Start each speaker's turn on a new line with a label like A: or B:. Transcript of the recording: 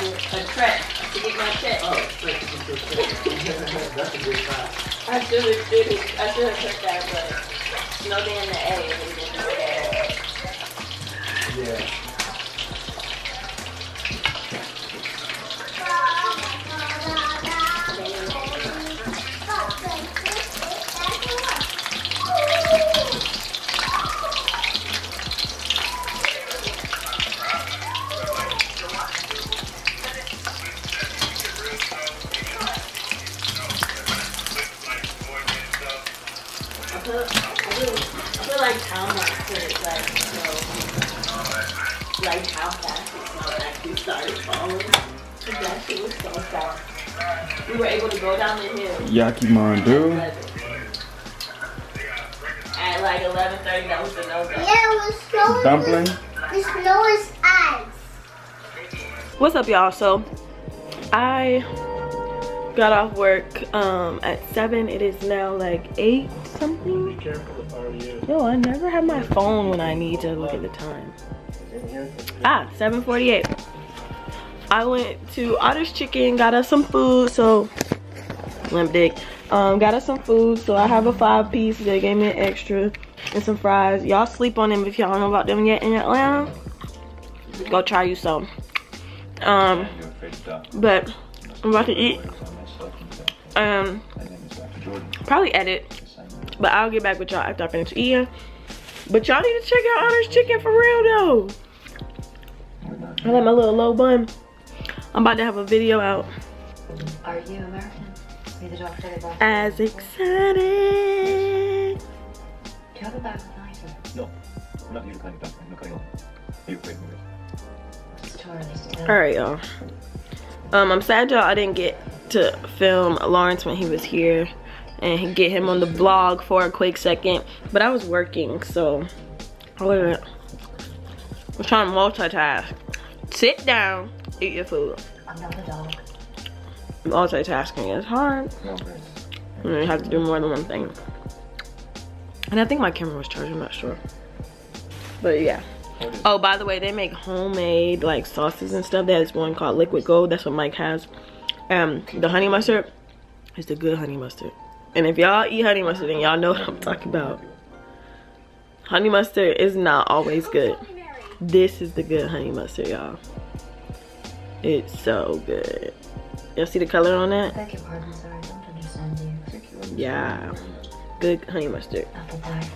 A: a trek to get my check.
B: Oh, thank you for saying That's a good sign.
A: I should have did it. I should have put that, but no damn the A. that.
B: Yeah.
A: Feel, I feel, I feel like how much is like so, like how fast the snow actually started falling. That shit was so fast. We were able to go down the hill.
C: Yakimon, dude.
A: At like 11:30, that was the no go.
D: Yeah, it was snowing.
C: Dumpling.
D: The snow is ice.
A: What's up, y'all? So, I got off work um, at 7. It is now like 8 something. Yo, I never have my phone when I need to look at the time. Ah, 7.48. I went to Otter's Chicken, got us some food, so, limp dick. Um, got us some food, so I have a five piece. They gave me an extra and some fries. Y'all sleep on them if y'all don't know about them yet in Atlanta. Go try you some. Um, but I'm about to eat. Um, probably edit, but I'll get back with y'all after I finish eating. But y'all need to check out Otter's Chicken for real though. I like my little low bun. I'm about to have a video out.
E: Are you American? Are you the doctor that
A: As excited.
E: Do you have a bag of knives?
F: No, I'm not you kind of doctor. I'm not going on. You wait a minute.
E: It's too early still.
A: All right, y'all. Um, I'm sad y'all I didn't get to film Lawrence when he was here and get him on the vlog for a quick second. But I was working, so I wasn't. I was trying to multitask. Sit down, eat your food.
E: I'm not a dog.
A: Multitasking is hard. And you have to do more than one thing. And I think my camera was charged, I'm not sure. But yeah. Oh, by the way, they make homemade like sauces and stuff. There's one called Liquid Gold. That's what Mike has. Um, the honey mustard is the good honey mustard. And if y'all eat honey mustard, then y'all know what I'm talking about. Honey mustard is not always good. This is the good honey mustard, y'all. It's so good. Y'all see the color on that?
E: Beg your pardon, sir. I don't understand you.
A: Yeah. Good honey mustard.
E: Apple pie.